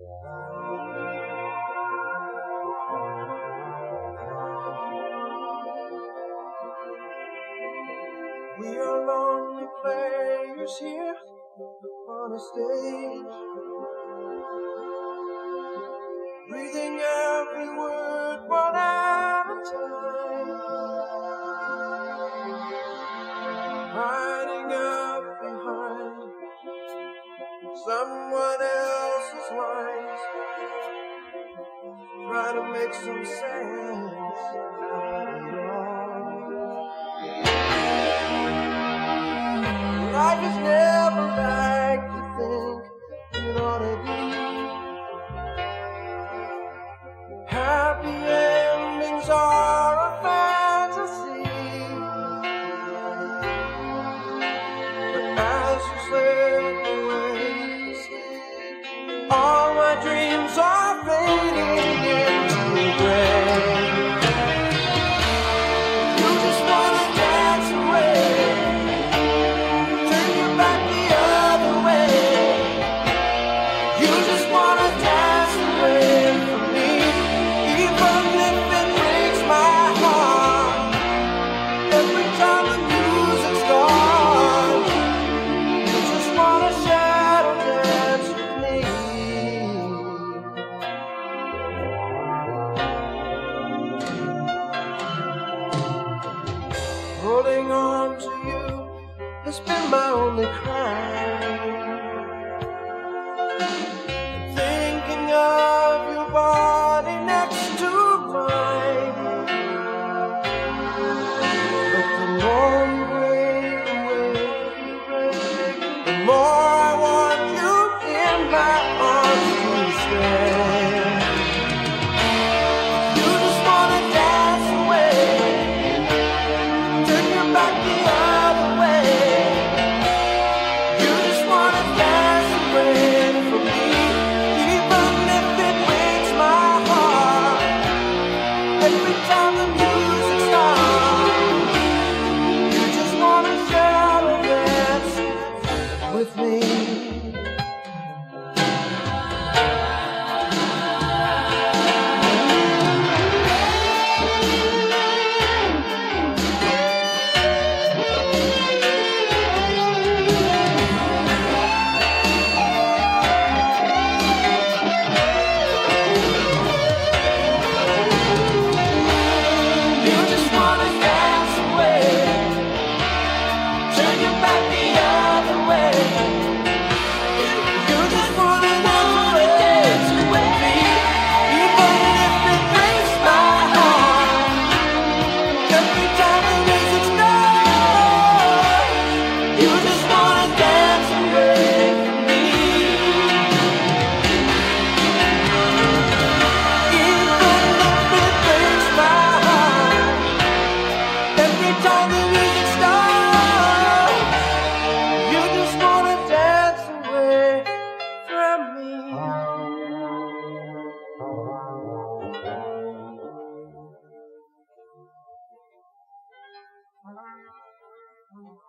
We are lonely players here on a stage. Breathing every word one at someone else's lines. Try to make some sense out of it all. Life is never like you think it ought to be. Happy endings are a fantasy. But as you slip Holding on to you has been my only crime. Thinking of your body next to mine. But the more you break away, the more I want you in my. Loan.